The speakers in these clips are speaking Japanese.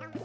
Thank y o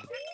Yeah.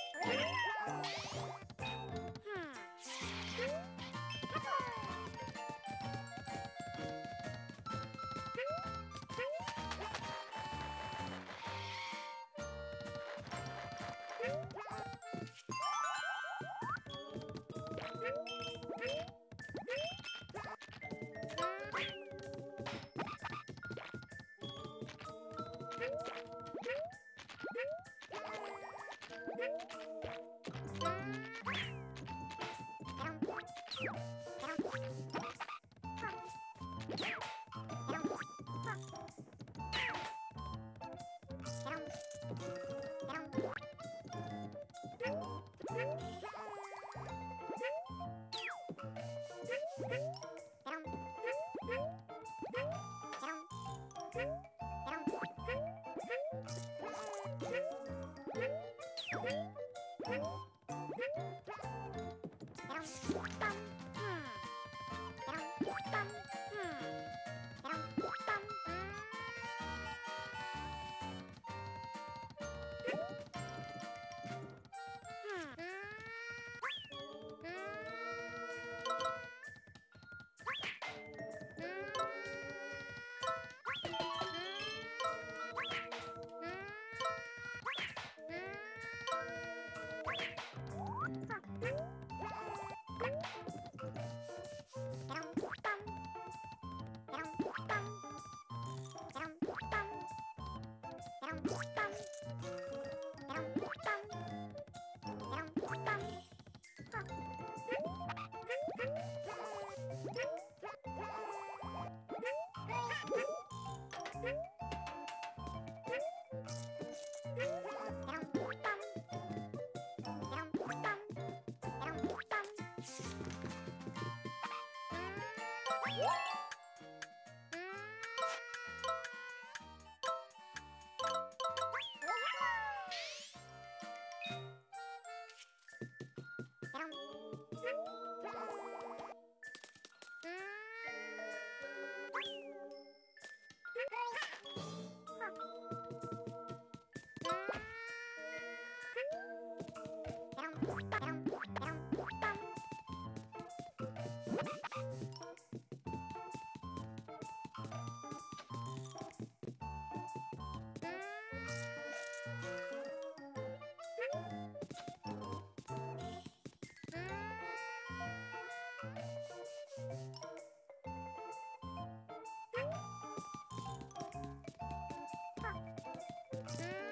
Bye.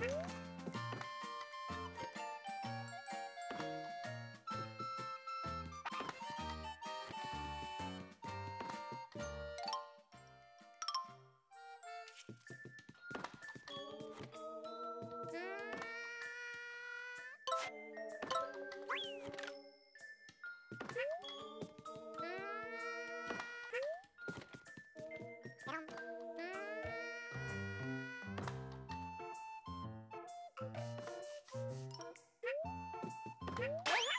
Bye. Oh!